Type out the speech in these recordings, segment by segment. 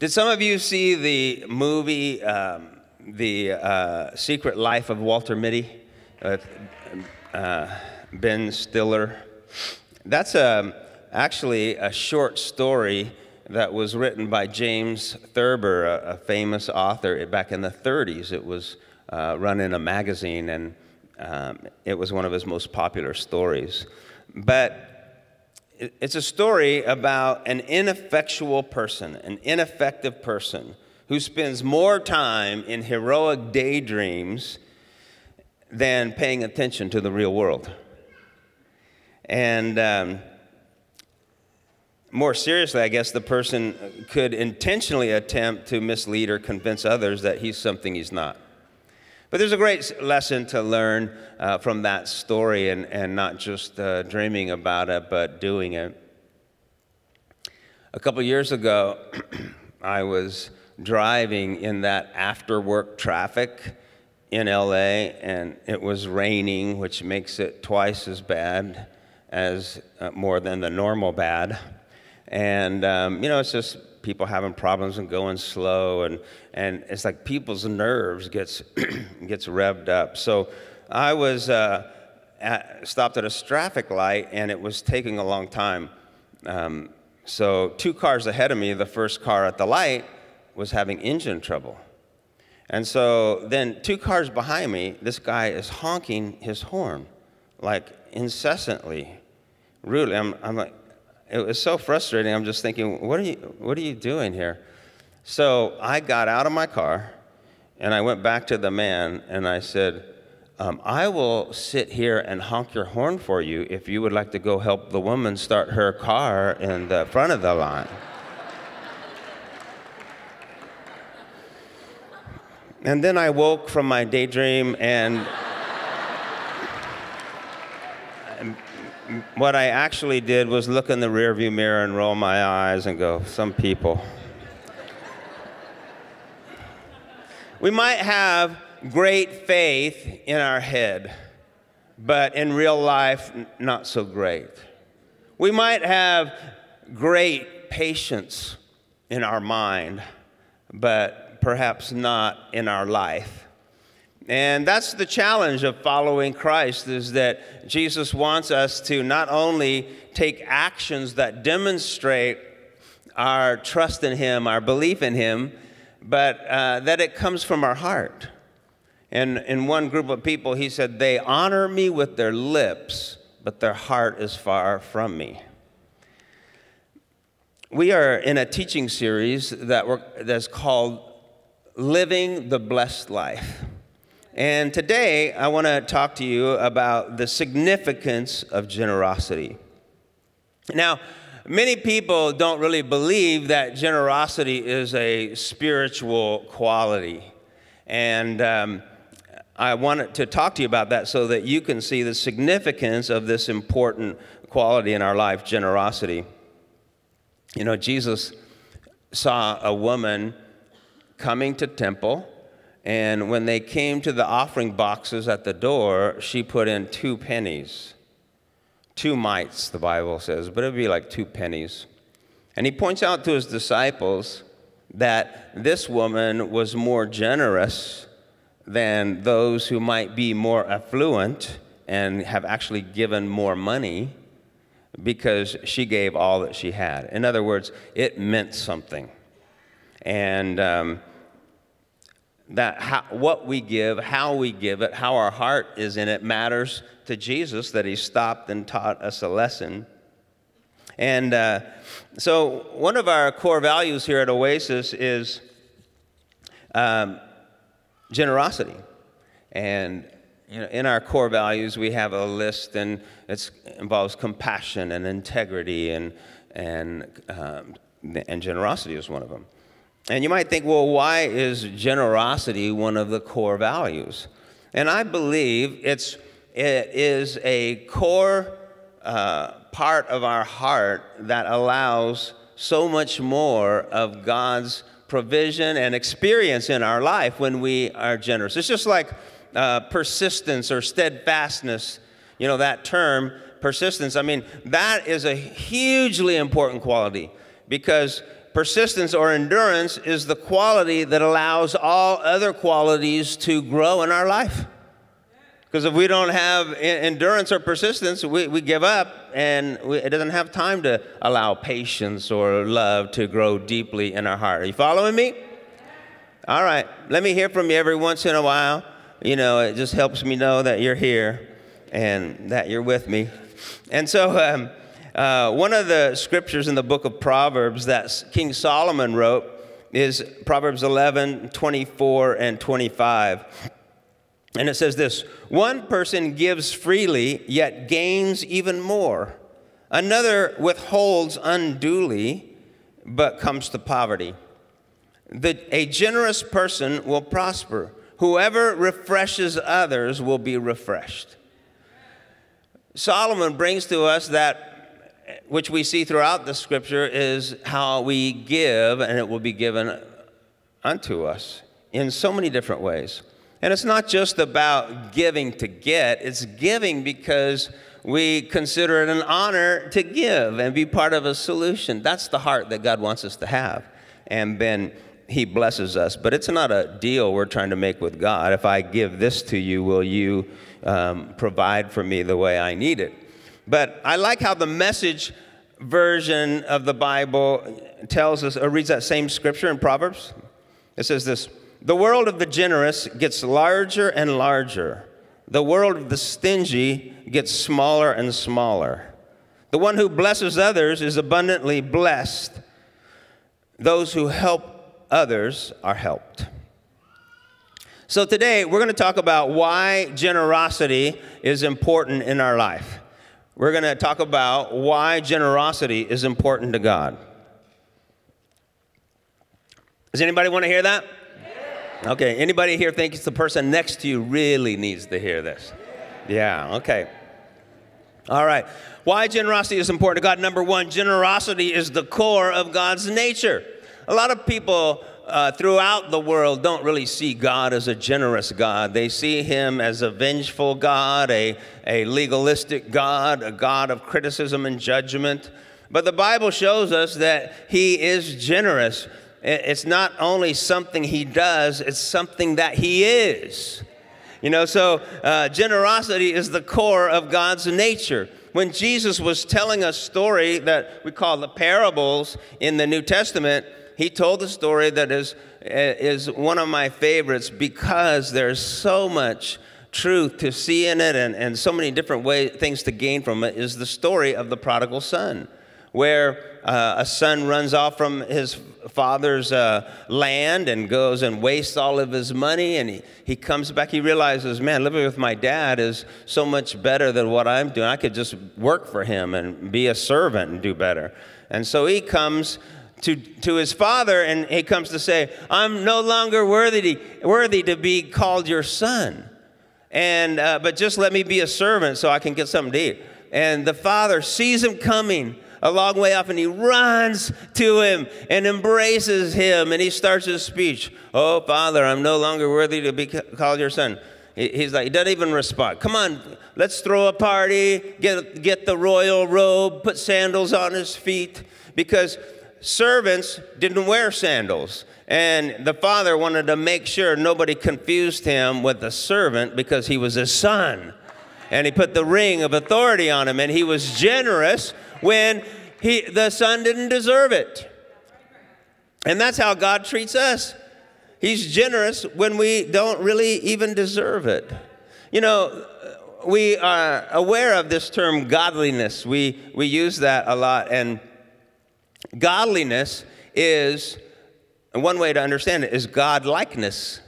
Did some of you see the movie, um, The uh, Secret Life of Walter Mitty, with uh, Ben Stiller? That's a, actually a short story that was written by James Thurber, a, a famous author back in the 30s. It was uh, run in a magazine, and um, it was one of his most popular stories. But it's a story about an ineffectual person, an ineffective person who spends more time in heroic daydreams than paying attention to the real world. And um, more seriously, I guess the person could intentionally attempt to mislead or convince others that he's something he's not. But there's a great lesson to learn uh, from that story and, and not just uh, dreaming about it, but doing it. A couple years ago, I was driving in that after work traffic in LA, and it was raining, which makes it twice as bad as uh, more than the normal bad. And, um, you know, it's just people having problems and going slow and, and it's like people's nerves gets, gets revved up. So I was uh, at, stopped at a traffic light and it was taking a long time. Um, so two cars ahead of me, the first car at the light was having engine trouble. And so then two cars behind me, this guy is honking his horn like incessantly, rudely. I'm, I'm like, it was so frustrating. I'm just thinking, what are you, what are you doing here? So I got out of my car and I went back to the man and I said, um, I will sit here and honk your horn for you if you would like to go help the woman start her car in the front of the line. and then I woke from my daydream and what I actually did was look in the rearview mirror and roll my eyes and go, some people. we might have great faith in our head, but in real life, not so great. We might have great patience in our mind, but perhaps not in our life. And that's the challenge of following Christ is that Jesus wants us to not only take actions that demonstrate our trust in Him, our belief in Him, but uh, that it comes from our heart. And in one group of people, he said, They honor me with their lips, but their heart is far from me. We are in a teaching series that that's called Living the Blessed Life. And today, I want to talk to you about the significance of generosity. Now, many people don't really believe that generosity is a spiritual quality. And um, I wanted to talk to you about that so that you can see the significance of this important quality in our life generosity. You know, Jesus saw a woman coming to temple and when they came to the offering boxes at the door, she put in two pennies. Two mites, the Bible says, but it'd be like two pennies. And he points out to his disciples that this woman was more generous than those who might be more affluent and have actually given more money because she gave all that she had. In other words, it meant something. And um, that how, what we give, how we give it, how our heart is in it matters to Jesus, that he stopped and taught us a lesson. And uh, so, one of our core values here at Oasis is um, generosity. And you know, in our core values, we have a list, and it involves compassion and integrity, and, and, um, and generosity is one of them. And you might think, well, why is generosity one of the core values? And I believe it's, it is a core uh, part of our heart that allows so much more of God's provision and experience in our life when we are generous. It's just like uh, persistence or steadfastness, you know, that term, persistence. I mean, that is a hugely important quality because persistence or endurance is the quality that allows all other qualities to grow in our life. Because if we don't have endurance or persistence, we, we give up and we, it doesn't have time to allow patience or love to grow deeply in our heart. Are you following me? All right. Let me hear from you every once in a while. You know, it just helps me know that you're here and that you're with me. And so, um, uh, one of the scriptures in the book of Proverbs that King Solomon wrote is Proverbs 11, 24, and 25. And it says this One person gives freely, yet gains even more. Another withholds unduly, but comes to poverty. The, a generous person will prosper. Whoever refreshes others will be refreshed. Solomon brings to us that which we see throughout the scripture is how we give and it will be given unto us in so many different ways. And it's not just about giving to get, it's giving because we consider it an honor to give and be part of a solution. That's the heart that God wants us to have. And then He blesses us. But it's not a deal we're trying to make with God. If I give this to you, will you um, provide for me the way I need it? But I like how the message version of the Bible tells us, or reads that same scripture in Proverbs. It says this the world of the generous gets larger and larger. The world of the stingy gets smaller and smaller. The one who blesses others is abundantly blessed. Those who help others are helped. So, today we're going to talk about why generosity is important in our life. We're going to talk about why generosity is important to God. Does anybody want to hear that? Okay, anybody here thinks the person next to you really needs to hear this? Yeah, okay. All right. Why generosity is important to God? Number one, generosity is the core of God's nature. A lot of people uh, throughout the world don't really see God as a generous God. They see him as a vengeful God, a, a legalistic God, a God of criticism and judgment. But the Bible shows us that he is generous. It's not only something he does, it's something that he is. You know, so uh, generosity is the core of God's nature. When Jesus was telling a story that we call the parables in the New Testament, he told a story that is, eh, is one of my favorites because there's so much truth to see in it and, and so many different way, things to gain from it is the story of the prodigal son where uh, a son runs off from his father's uh, land and goes and wastes all of his money and he, he comes back. He realizes man living with my dad is so much better than what i'm doing. I could just work for him and be a servant and do better. And so he comes to, to his father and he comes to say i'm no longer worthy to, worthy to be called your son. And uh, but just let me be a servant so i can get something to eat. And the father sees him coming a long way off and he runs to him and embraces him and he starts his speech. Oh, Father, I'm no longer worthy to be called your son. He's like, he doesn't even respond. Come on, let's throw a party, get, get the royal robe, put sandals on his feet. Because servants didn't wear sandals. And the father wanted to make sure nobody confused him with a servant because he was his son. And he put the ring of authority on him, and he was generous when he, the son didn't deserve it. And that's how God treats us. He's generous when we don't really even deserve it. You know, we are aware of this term godliness. We, we use that a lot. And godliness is, one way to understand it is God likeness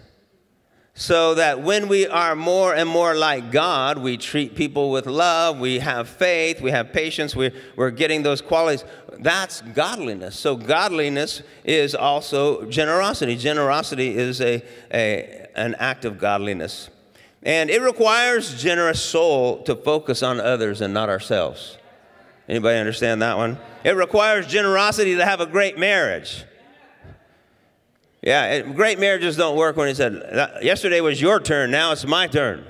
so that when we are more and more like God, we treat people with love, we have faith, we have patience, we're, we're getting those qualities. That's godliness. So, godliness is also generosity. Generosity is a, a, an act of godliness. And it requires generous soul to focus on others and not ourselves. Anybody understand that one? It requires generosity to have a great marriage. Yeah, great marriages don't work when he said, Yesterday was your turn, now it's my turn.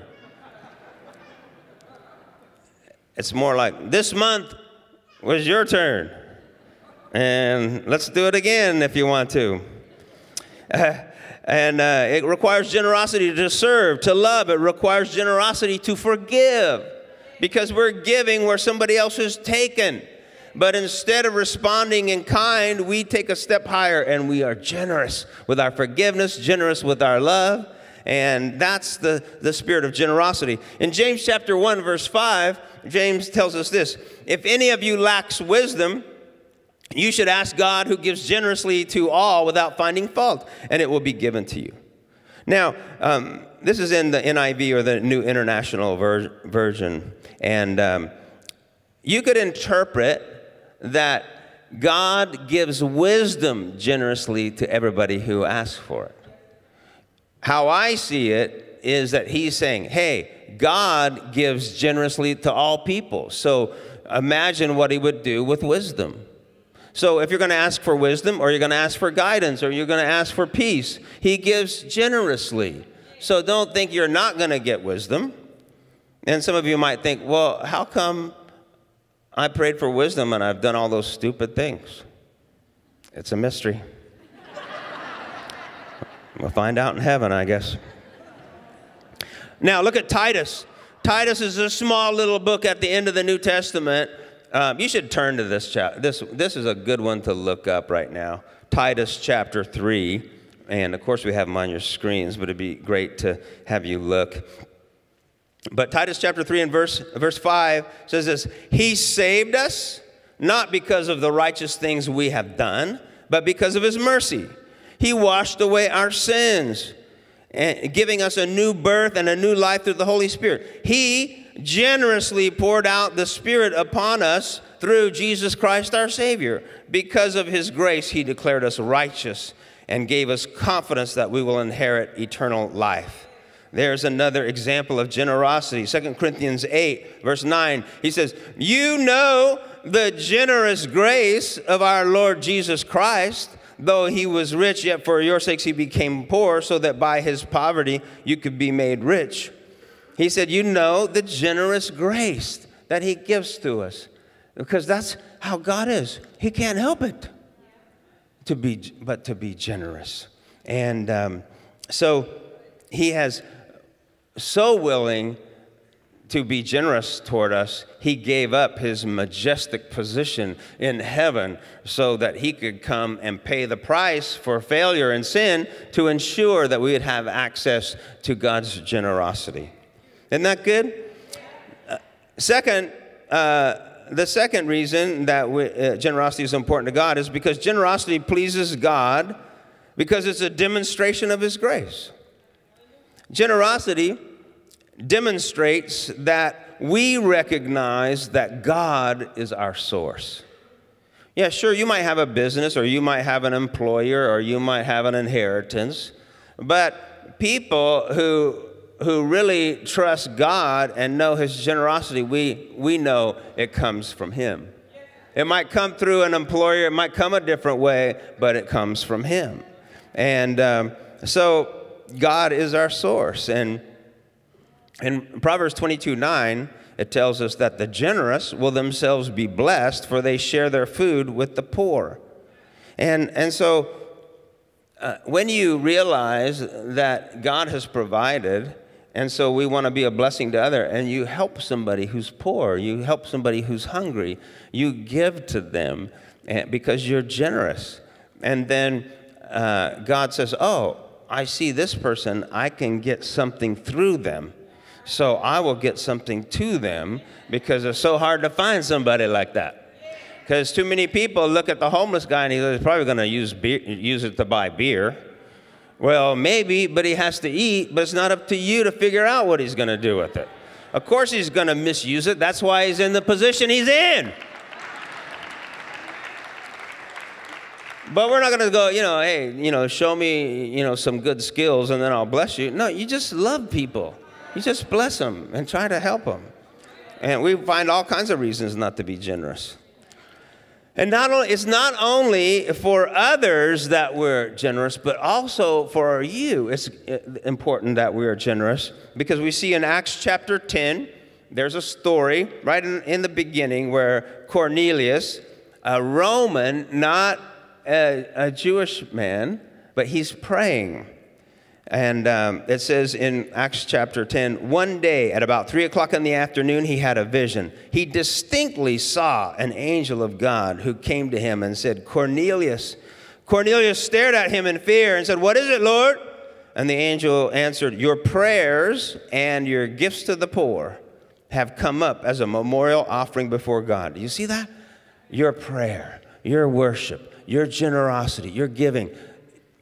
It's more like, This month was your turn. And let's do it again if you want to. Uh, and uh, it requires generosity to serve, to love. It requires generosity to forgive because we're giving where somebody else is taken. But instead of responding in kind, we take a step higher and we are generous with our forgiveness, generous with our love. And that's the, the spirit of generosity. In James chapter 1, verse 5, James tells us this If any of you lacks wisdom, you should ask God who gives generously to all without finding fault, and it will be given to you. Now, um, this is in the NIV or the New International ver- Version, and um, you could interpret that God gives wisdom generously to everybody who asks for it. How I see it is that He's saying, hey, God gives generously to all people. So imagine what He would do with wisdom. So if you're going to ask for wisdom, or you're going to ask for guidance, or you're going to ask for peace, He gives generously. So don't think you're not going to get wisdom. And some of you might think, well, how come I prayed for wisdom and I've done all those stupid things? It's a mystery. we'll find out in heaven, I guess. Now, look at Titus. Titus is a small little book at the end of the New Testament um, you should turn to this chapter. This, this is a good one to look up right now. Titus chapter 3. And of course, we have them on your screens, but it'd be great to have you look. But Titus chapter 3 and verse, verse 5 says this He saved us not because of the righteous things we have done, but because of His mercy. He washed away our sins, and giving us a new birth and a new life through the Holy Spirit. He generously poured out the Spirit upon us through Jesus Christ our Savior. Because of His grace, He declared us righteous and gave us confidence that we will inherit eternal life. There's another example of generosity. 2 Corinthians 8, verse 9, he says, You know the generous grace of our Lord Jesus Christ. Though he was rich, yet for your sakes he became poor, so that by his poverty you could be made rich. He said, You know the generous grace that He gives to us. Because that's how God is. He can't help it to be, but to be generous. And um, so He has so willing to be generous toward us, he gave up his majestic position in heaven so that he could come and pay the price for failure and sin to ensure that we would have access to God's generosity. Isn't that good? Uh, second, uh, the second reason that we, uh, generosity is important to God is because generosity pleases God because it's a demonstration of His grace. Generosity demonstrates that we recognize that God is our source. Yeah, sure, you might have a business or you might have an employer or you might have an inheritance, but people who who really trust God and know His generosity, we, we know it comes from Him. It might come through an employer, it might come a different way, but it comes from Him. And um, so God is our source. And in Proverbs 22 9, it tells us that the generous will themselves be blessed, for they share their food with the poor. And, and so uh, when you realize that God has provided, and so we want to be a blessing to other. And you help somebody who's poor. You help somebody who's hungry. You give to them eh, because you're generous. And then uh, God says, "Oh, I see this person. I can get something through them." So I will get something to them because it's so hard to find somebody like that. Because too many people look at the homeless guy and he's probably going to use, use it to buy beer well, maybe, but he has to eat, but it's not up to you to figure out what he's going to do with it. Of course, he's going to misuse it. That's why he's in the position he's in. But we're not going to go, you know, hey, you know, show me, you know, some good skills and then I'll bless you. No, you just love people. You just bless them and try to help them. And we find all kinds of reasons not to be generous. And not only, it's not only for others that we're generous, but also for you. It's uh, important that we are generous because we see in Acts chapter 10, there's a story right in, in the beginning where Cornelius a Roman, not a, a Jewish man, but he's praying. And um, it says in Acts chapter 10 one day at about three o'clock in the afternoon, he had a vision. He distinctly saw an angel of God who came to him and said, Cornelius. Cornelius stared at him in fear and said, What is it, Lord? And the angel answered, Your prayers and your gifts to the poor have come up as a memorial offering before God. Do you see that? Your prayer, your worship, your generosity, your giving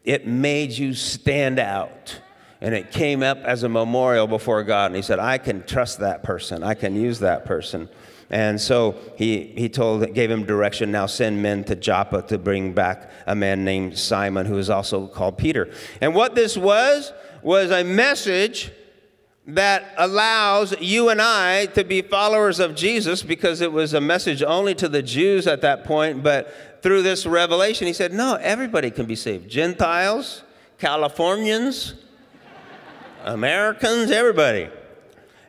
it made you stand out. And it came up as a memorial before God. And he said, I can trust that person. I can use that person. And so he, he told, gave him direction. Now send men to Joppa to bring back a man named Simon, who is also called Peter. And what this was, was a message that allows you and I to be followers of Jesus because it was a message only to the Jews at that point, but through this revelation, he said, No, everybody can be saved Gentiles, Californians, Americans, everybody.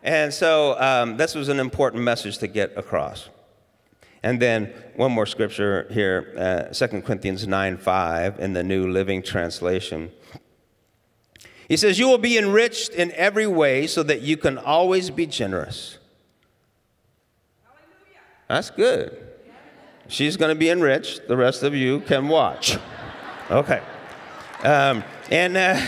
And so um, this was an important message to get across. And then one more scripture here, uh, 2 Corinthians 9 5 in the New Living Translation. He says, You will be enriched in every way so that you can always be generous. That's good. She's going to be enriched. The rest of you can watch. Okay. Um, and, uh,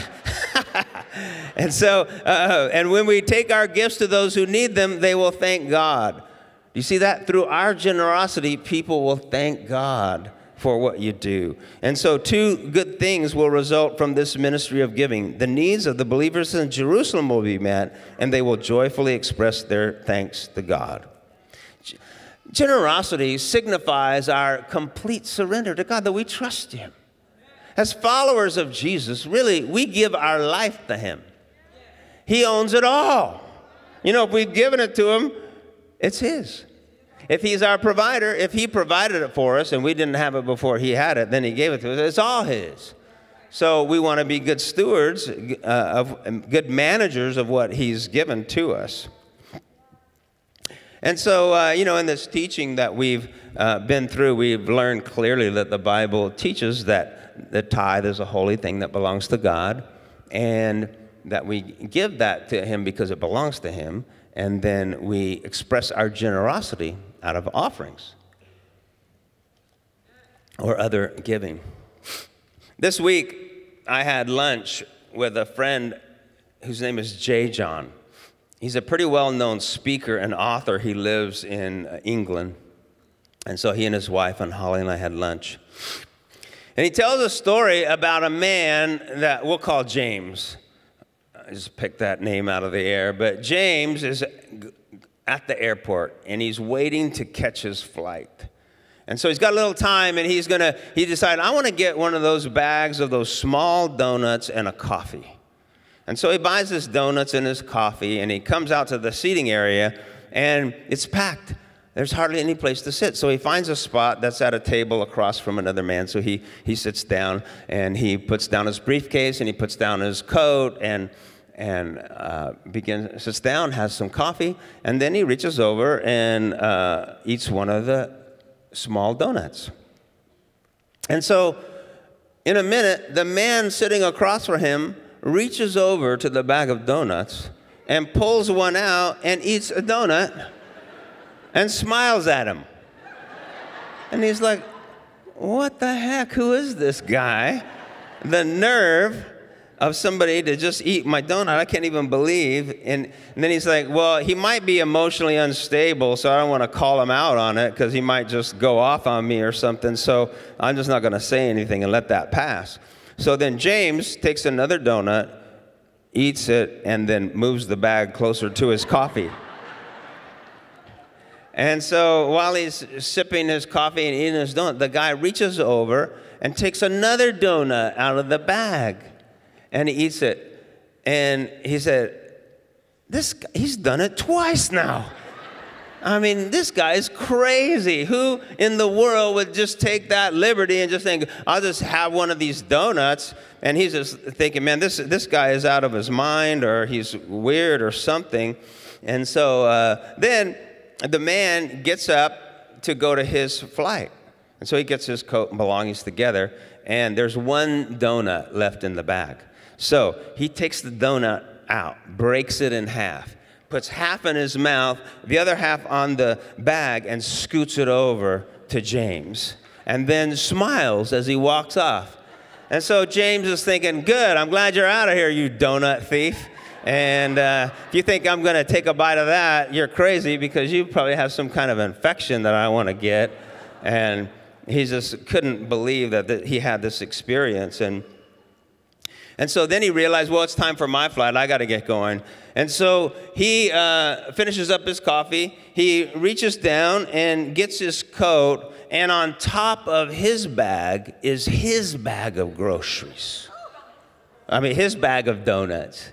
and so, uh, and when we take our gifts to those who need them, they will thank God. Do you see that? Through our generosity, people will thank God for what you do. And so, two good things will result from this ministry of giving. The needs of the believers in Jerusalem will be met, and they will joyfully express their thanks to God. Generosity signifies our complete surrender to God, that we trust Him. As followers of Jesus, really, we give our life to Him. He owns it all. You know, if we've given it to Him, it's His. If He's our provider, if He provided it for us and we didn't have it before He had it, then He gave it to us, it's all His. So we want to be good stewards, uh, of, good managers of what He's given to us. And so, uh, you know, in this teaching that we've uh, been through, we've learned clearly that the Bible teaches that the tithe is a holy thing that belongs to God, and that we give that to Him because it belongs to Him, and then we express our generosity out of offerings or other giving. This week, I had lunch with a friend whose name is J.John. He's a pretty well known speaker and author. He lives in England. And so he and his wife and Holly and I had lunch. And he tells a story about a man that we'll call James. I just picked that name out of the air. But James is at the airport and he's waiting to catch his flight. And so he's got a little time and he's gonna, he decided, I wanna get one of those bags of those small donuts and a coffee. And so he buys his donuts and his coffee, and he comes out to the seating area, and it's packed. There's hardly any place to sit. So he finds a spot that's at a table across from another man. So he, he sits down and he puts down his briefcase and he puts down his coat and, and uh, begins, sits down, has some coffee, and then he reaches over and uh, eats one of the small donuts. And so in a minute, the man sitting across from him reaches over to the bag of donuts and pulls one out and eats a donut and smiles at him. And he's like, What the heck? Who is this guy? The nerve of somebody to just eat my donut. I can't even believe. And, and, then he's like, well, he might be emotionally unstable, so I don't want to call him out on it because he might just go off on me or something. So I'm just not going to say anything and let that pass. So then James takes another donut, eats it, and then moves the bag closer to his coffee. And so while he's sipping his coffee and eating his donut, the guy reaches over and takes another donut out of the bag and he eats it. And he said, this, he's done it twice now. I mean, this guy is crazy. Who in the world would just take that liberty and just think, I'll just have one of these donuts? And he's just thinking, man, this, this guy is out of his mind or he's weird or something. And so uh, then the man gets up to go to his flight. And so he gets his coat and belongings together, and there's one donut left in the bag. So he takes the donut out, breaks it in half, puts half in his mouth, the other half on the bag, and scoots it over to James, and then smiles as he walks off. And so James is thinking, Good, I'm glad you're out of here, you donut thief. And uh, if you think I'm going to take a bite of that, you're crazy because you probably have some kind of infection that I want to get. And he just couldn't believe that, that he had this experience. And, and so then he realized, well, it's time for my flight. I got to get going. And so he uh, finishes up his coffee. He reaches down and gets his coat. And on top of his bag is his bag of groceries. I mean, his bag of donuts.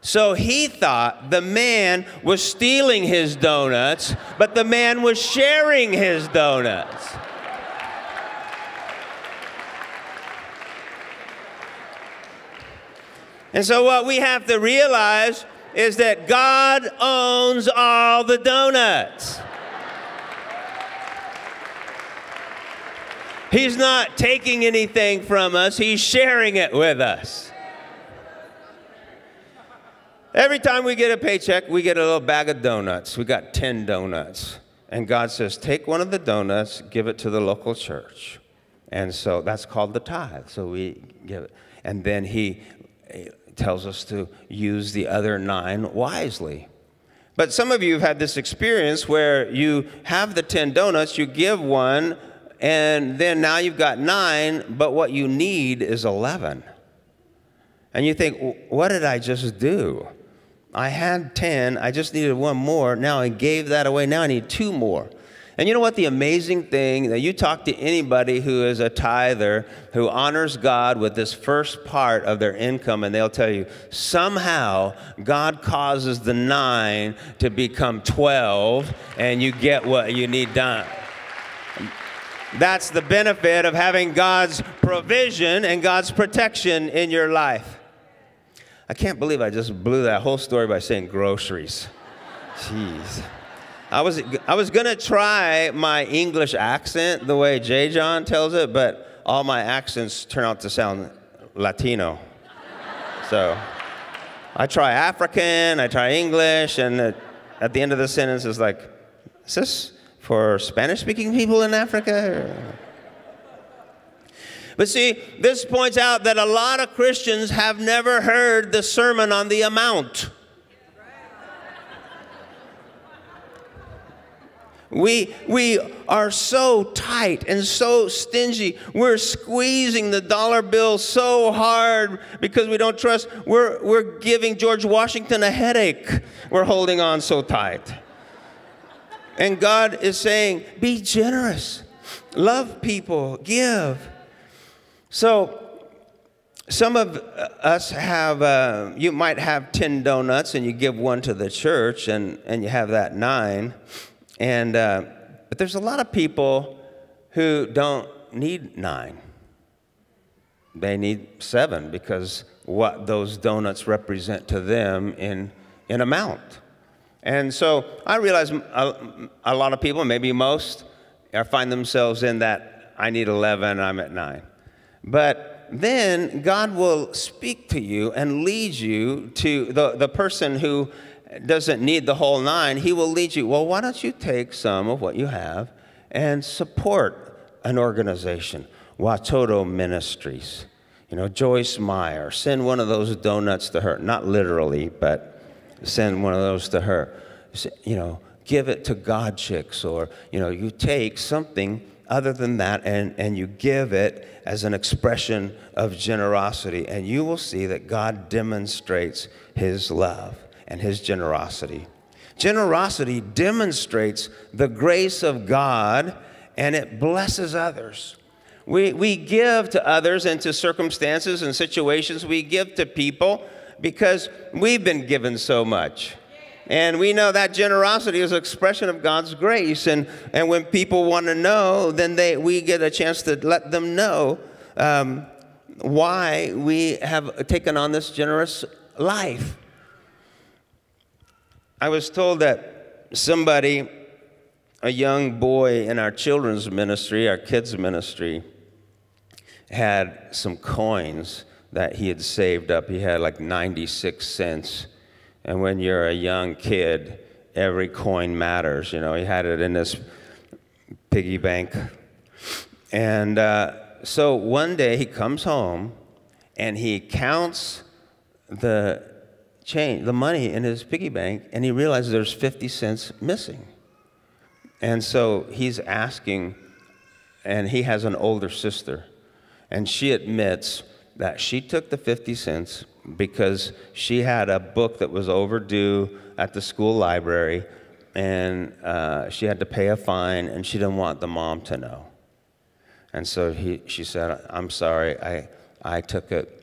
So he thought the man was stealing his donuts, but the man was sharing his donuts. And so, what we have to realize is that God owns all the donuts. He's not taking anything from us, He's sharing it with us. Every time we get a paycheck, we get a little bag of donuts. We got 10 donuts. And God says, take one of the donuts, give it to the local church. And so that's called the tithe. So we give it. And then He tells us to use the other nine wisely. But some of you have had this experience where you have the 10 donuts, you give one, and then now you've got nine, but what you need is 11. And you think, what did I just do? I had 10, I just needed one more. Now I gave that away. Now I need two more. And you know what? The amazing thing that you talk to anybody who is a tither, who honors God with this first part of their income, and they'll tell you somehow God causes the nine to become 12, and you get what you need done. That's the benefit of having God's provision and God's protection in your life. I can't believe I just blew that whole story by saying groceries. Jeez. I was, I was gonna try my English accent the way J.John tells it, but all my accents turn out to sound Latino. So I try African, I try English, and at the end of the sentence is like, is this for Spanish speaking people in Africa? But see, this points out that a lot of Christians have never heard the sermon on the amount. We, we are so tight and so stingy. We're squeezing the dollar bill so hard because we don't trust. We're, we're giving George Washington a headache. We're holding on so tight. And God is saying, be generous, love people, give. So, some of us have, uh, you might have 10 donuts and you give one to the church and, and you have that nine. And, uh, but there's a lot of people who don't need nine. They need seven because what those donuts represent to them in, in amount. And so I realize a, a lot of people, maybe most, find themselves in that I need 11, I'm at nine. But then God will speak to you and lead you to the, the person who doesn't need the whole nine. He will lead you, well, why don't you take some of what you have and support an organization? Watoto Ministries. You know, Joyce Meyer, send one of those donuts to her. Not literally, but send one of those to her. You know, give it to God Chicks, or, you know, you take something other than that and, and you give it as an expression of generosity, and you will see that God demonstrates his love and his generosity. Generosity demonstrates the grace of God and it blesses others. We, we give to others and to circumstances and situations. We give to people because we've been given so much. And we know that generosity is an expression of God's grace. And, and when people want to know, then they, we get a chance to let them know um, why we have taken on this generous life. I was told that somebody a young boy in our children's ministry, our kids' ministry, had some coins that he had saved up. He had like 96 cents. And when you're a young kid, every coin matters. You know, he had it in this piggy bank. And uh, so one day he comes home and he counts the change, the money in his piggy bank, and he realizes there's 50 cents missing. And so he's asking, and he has an older sister, and she admits that she took the 50 cents because she had a book that was overdue at the school library, and uh, she had to pay a fine, and she didn't want the mom to know. And so he, she said, I'm sorry, I, I took it.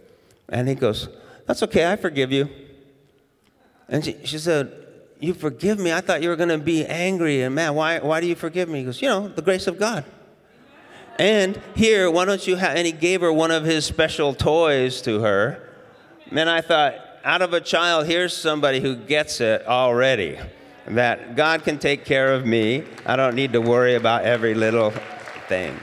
And he goes, That's okay, I forgive you. And she, she said, You forgive me? I thought you were going to be angry and mad. Why, why do you forgive me? He goes, You know, the grace of God. And here, why don't you have, and he gave her one of his special toys to her. And I thought, out of a child, here's somebody who gets it already. That God can take care of me. I don't need to worry about every little thing.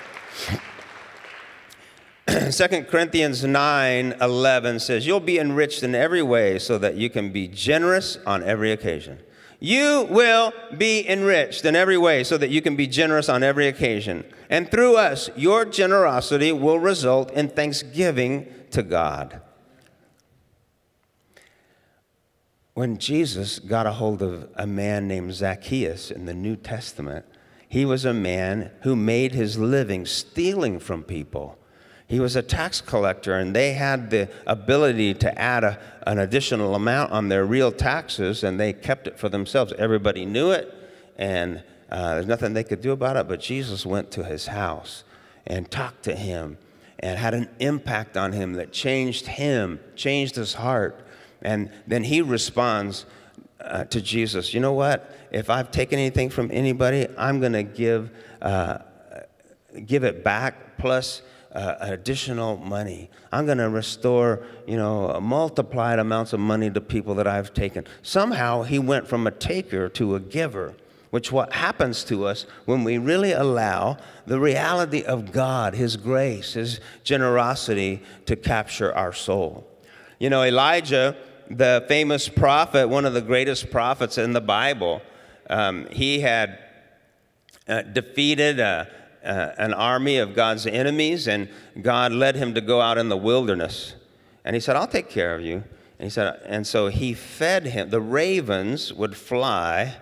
2 Corinthians 9 11 says, You'll be enriched in every way so that you can be generous on every occasion. You will be enriched in every way so that you can be generous on every occasion. And through us, your generosity will result in thanksgiving to God. When Jesus got a hold of a man named Zacchaeus in the New Testament, he was a man who made his living stealing from people. He was a tax collector, and they had the ability to add a, an additional amount on their real taxes, and they kept it for themselves. Everybody knew it, and uh, there's nothing they could do about it. But Jesus went to his house and talked to him and had an impact on him that changed him, changed his heart. And then he responds uh, to Jesus, You know what? If I've taken anything from anybody, I'm going to give, uh, give it back, plus uh, additional money. I'm going to restore, you know, multiplied amounts of money to people that I've taken. Somehow he went from a taker to a giver, which what happens to us when we really allow the reality of God, his grace, his generosity to capture our soul. You know, Elijah, the famous prophet, one of the greatest prophets in the Bible, um, he had uh, defeated a uh, an army of God's enemies, and God led him to go out in the wilderness. And he said, I'll take care of you. And he said, and so he fed him. The ravens would fly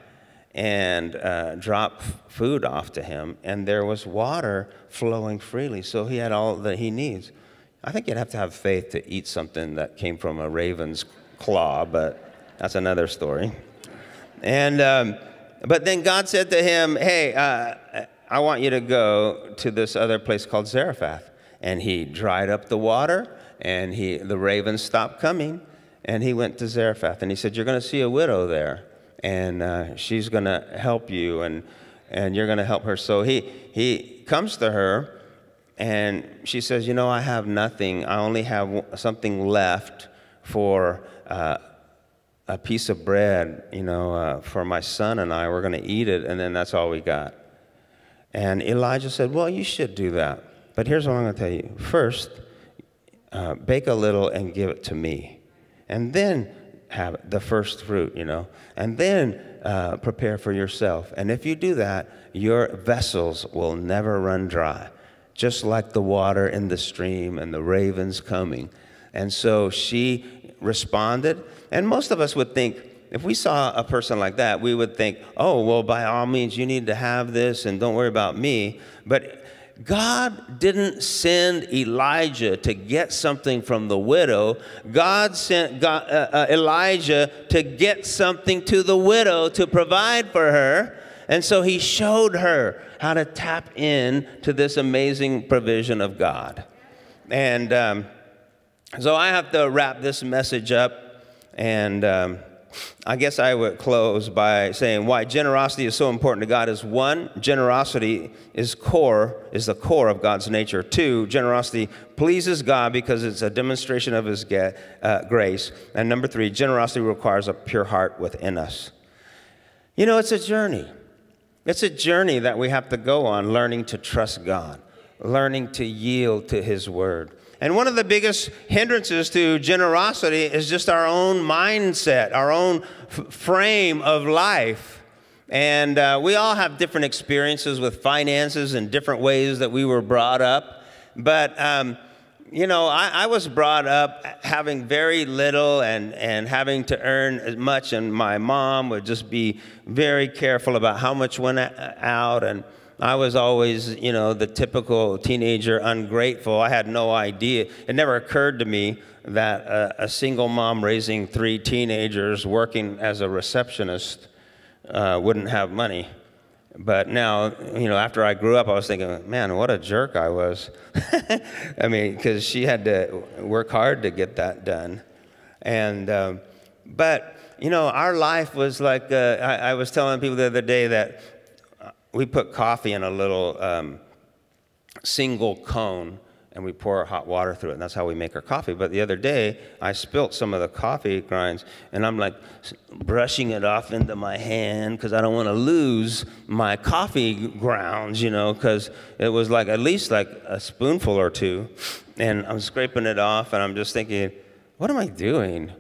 and uh, drop food off to him, and there was water flowing freely. So he had all that he needs. I think you'd have to have faith to eat something that came from a raven's claw, but that's another story. And um, but then God said to him, "Hey, uh, I want you to go to this other place called Zarephath. And he dried up the water, and he, the ravens stopped coming, and he went to Zarephath. And he said, You're going to see a widow there, and uh, she's going to help you, and, and you're going to help her. So he, he comes to her, and she says, You know, I have nothing. I only have something left for. Uh, a piece of bread, you know, uh, for my son and I. We're going to eat it, and then that's all we got. And Elijah said, Well, you should do that. But here's what I'm going to tell you. First, uh, bake a little and give it to me. And then have the first fruit, you know. And then uh, prepare for yourself. And if you do that, your vessels will never run dry, just like the water in the stream and the ravens coming. And so she responded. And most of us would think, if we saw a person like that, we would think, oh, well, by all means, you need to have this and don't worry about me. But God didn't send Elijah to get something from the widow. God sent God, uh, uh, Elijah to get something to the widow to provide for her. And so he showed her how to tap in to this amazing provision of God. And um, so I have to wrap this message up. And. Um, I guess I would close by saying why generosity is so important to God is one, generosity is core, is the core of God's nature. Two, generosity pleases God because it's a demonstration of His get, uh, grace. And number three, generosity requires a pure heart within us. You know, it's a journey. It's a journey that we have to go on, learning to trust God, learning to yield to His word. And one of the biggest hindrances to generosity is just our own mindset, our own frame of life. And uh, we all have different experiences with finances and different ways that we were brought up. But, um, you know, I, I, was brought up having very little and, and having to earn as much, and my mom would just be very careful about how much went out. And I was always, you know, the typical teenager, ungrateful. I had no idea. It never occurred to me that a, a single mom raising three teenagers working as a receptionist uh, wouldn't have money. But now, you know, after I grew up, I was thinking, man, what a jerk I was. I mean, because she had to work hard to get that done. And, um, but, you know, our life was like, uh, I, I was telling people the other day that we put coffee in a little um, single cone and we pour hot water through it, and that's how we make our coffee. But the other day, I spilt some of the coffee grinds, and I'm like brushing it off into my hand because I don't want to lose my coffee grounds, you know, because it was like at least like a spoonful or two, and I'm scraping it off, and I'm just thinking, what am I doing?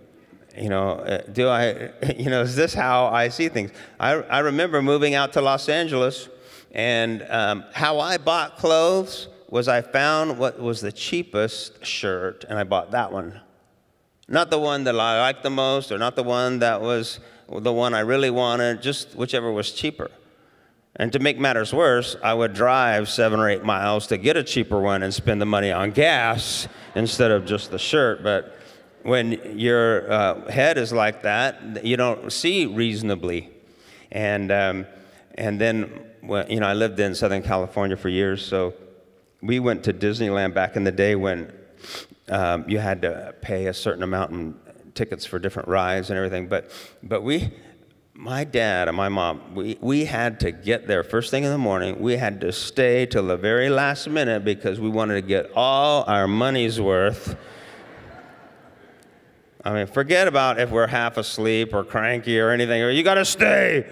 You know, uh, do I, you know, is this how I see things? I, I remember moving out to Los Angeles, and um, how I bought clothes was I found what was the cheapest shirt, and I bought that one. Not the one that I liked the most, or not the one that was the one I really wanted, just whichever was cheaper. And to make matters worse, I would drive seven or eight miles to get a cheaper one and spend the money on gas instead of just the shirt. But when your uh, head is like that, you don't see reasonably. And, um, and then, well, you know, I lived in Southern California for years, so we went to Disneyland back in the day when um, you had to pay a certain amount in tickets for different rides and everything. But, but we, my dad and my mom, we, we had to get there first thing in the morning. We had to stay till the very last minute because we wanted to get all our money's worth I mean, forget about if we're half asleep or cranky or anything. You got to stay.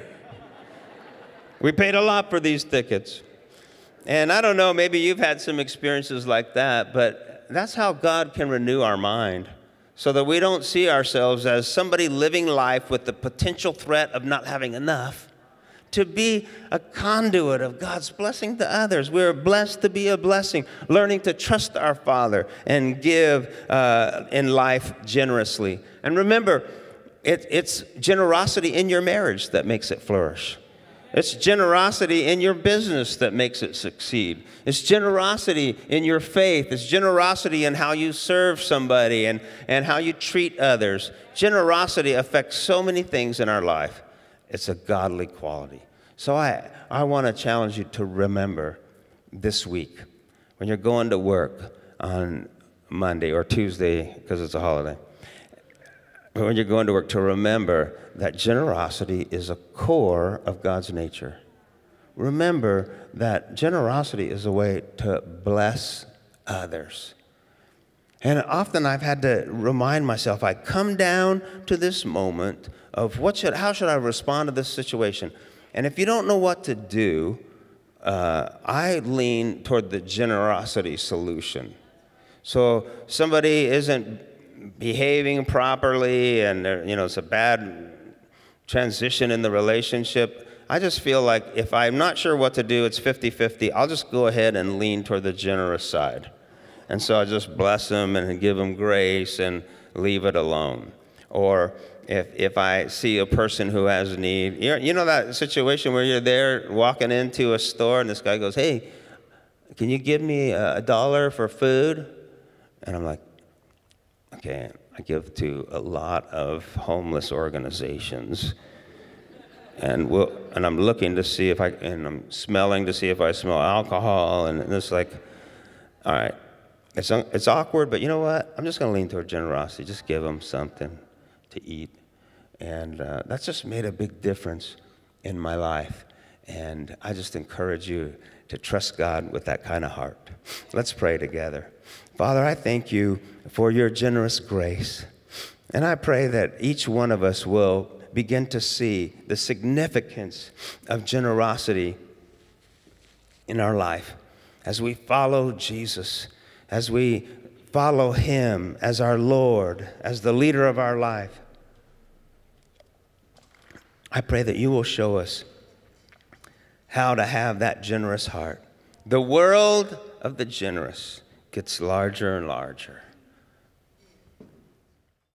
We paid a lot for these tickets. And I don't know, maybe you've had some experiences like that, but that's how God can renew our mind so that we don't see ourselves as somebody living life with the potential threat of not having enough to be a conduit of God's blessing to others. We're blessed to be a blessing, learning to trust our Father and give uh, in life generously. And remember, it, it's generosity in your marriage that makes it flourish. It's generosity in your business that makes it succeed. It's generosity in your faith. It's generosity in how you serve somebody and, and how you treat others. Generosity affects so many things in our life. It's a godly quality. So I, I want to challenge you to remember this week when you're going to work on Monday or Tuesday because it's a holiday. When you're going to work, to remember that generosity is a core of God's nature. Remember that generosity is a way to bless others. And often I've had to remind myself, I come down to this moment of what should, how should I respond to this situation? And if you don't know what to do, uh, I lean toward the generosity solution. So somebody isn't behaving properly and you know it's a bad transition in the relationship. I just feel like if I'm not sure what to do, it's 50 50. I'll just go ahead and lean toward the generous side. And so I just bless them and give them grace and leave it alone. Or if, if I see a person who has a need, you know that situation where you're there walking into a store and this guy goes, Hey, can you give me a dollar for food? And I'm like, Okay, I give to a lot of homeless organizations. And, we'll, and I'm looking to see if I, and I'm smelling to see if I smell alcohol. And it's like, all right, it's, it's awkward, but you know what? I'm just going to lean toward generosity. Just give them something to eat. And uh, that's just made a big difference in my life. And I just encourage you to trust God with that kind of heart. Let's pray together. Father, I thank you for your generous grace. And I pray that each one of us will begin to see the significance of generosity in our life as we follow Jesus, as we follow Him as our Lord, as the leader of our life. I pray that you will show us how to have that generous heart. The world of the generous gets larger and larger.